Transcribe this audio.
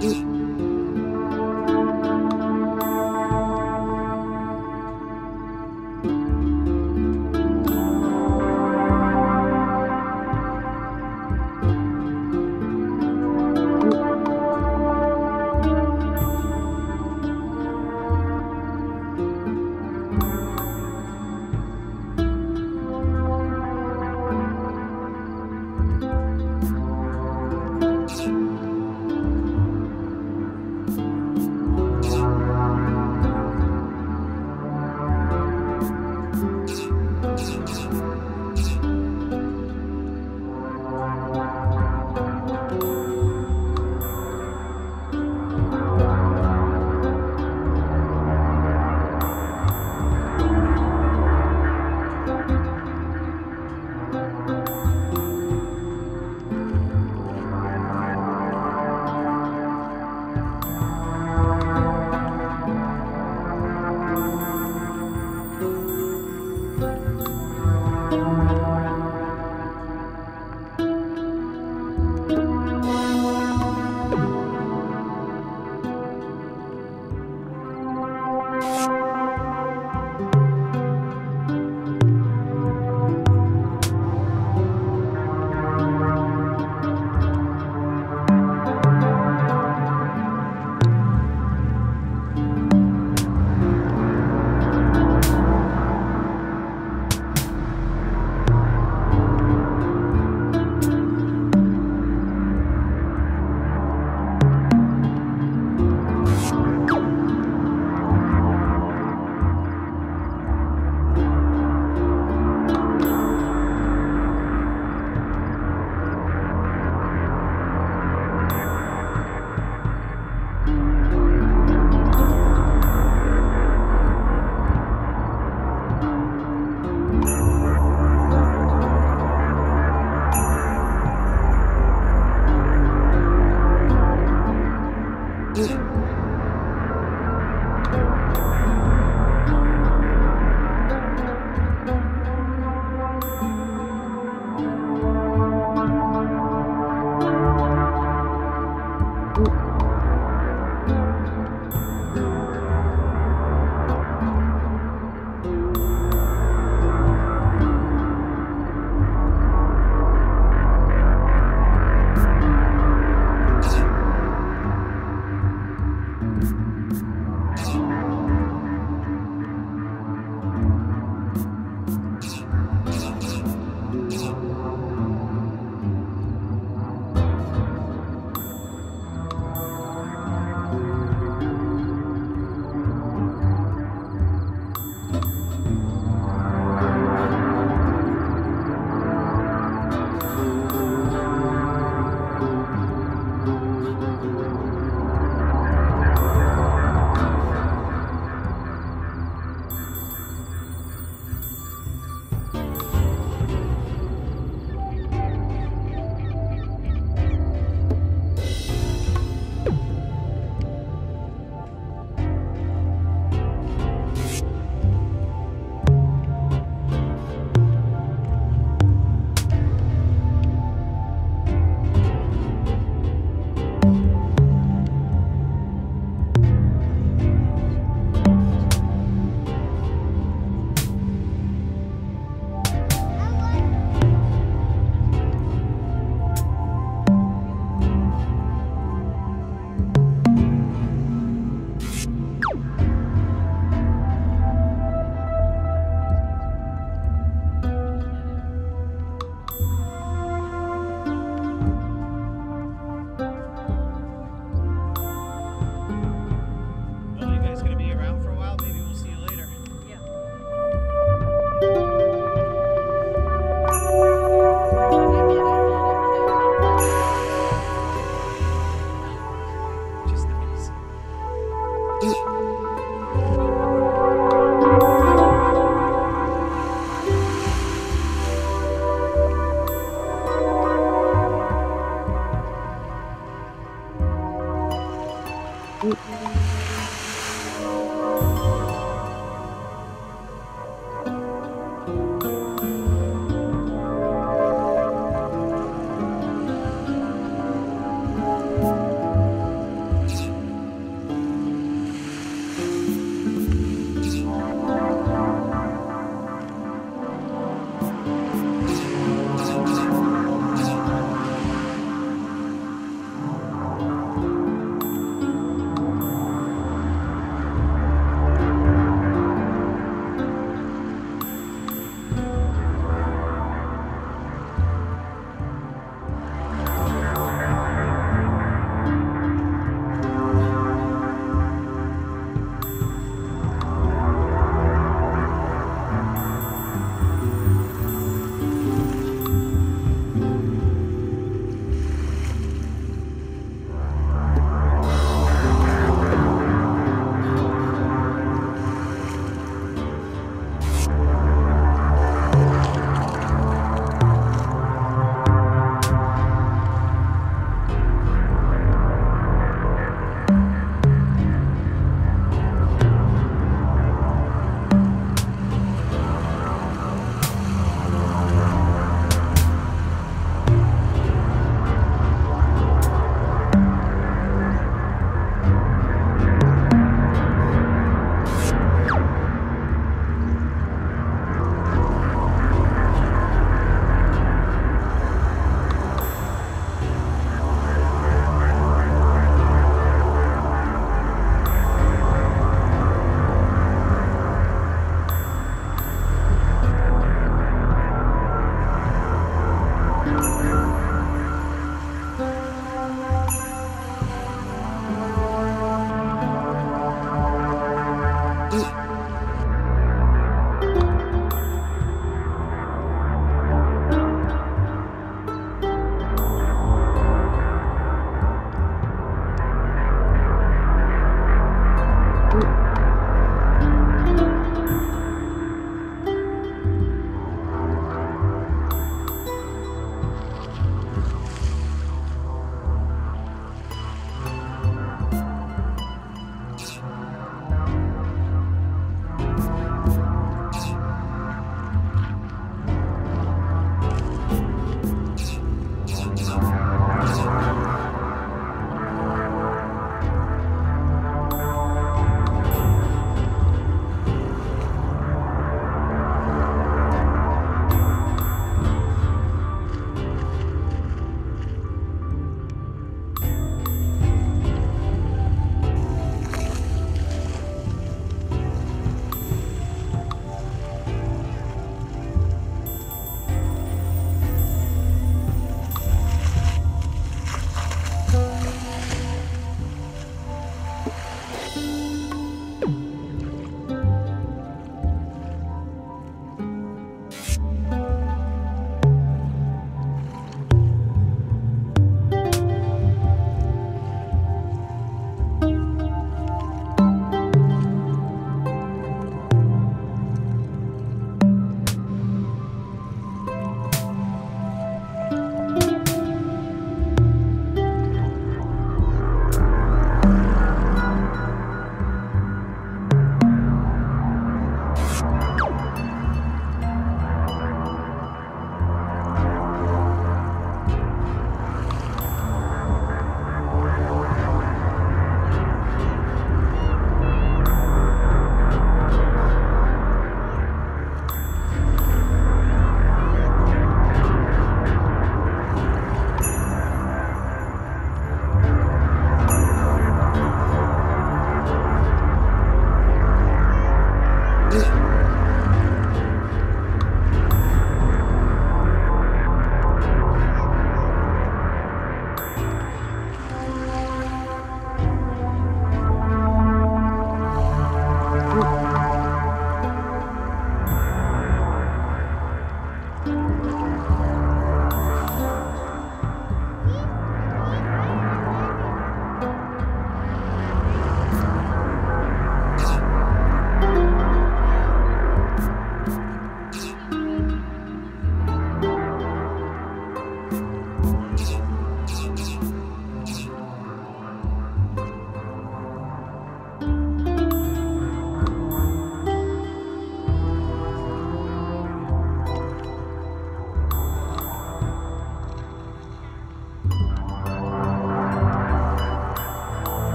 给你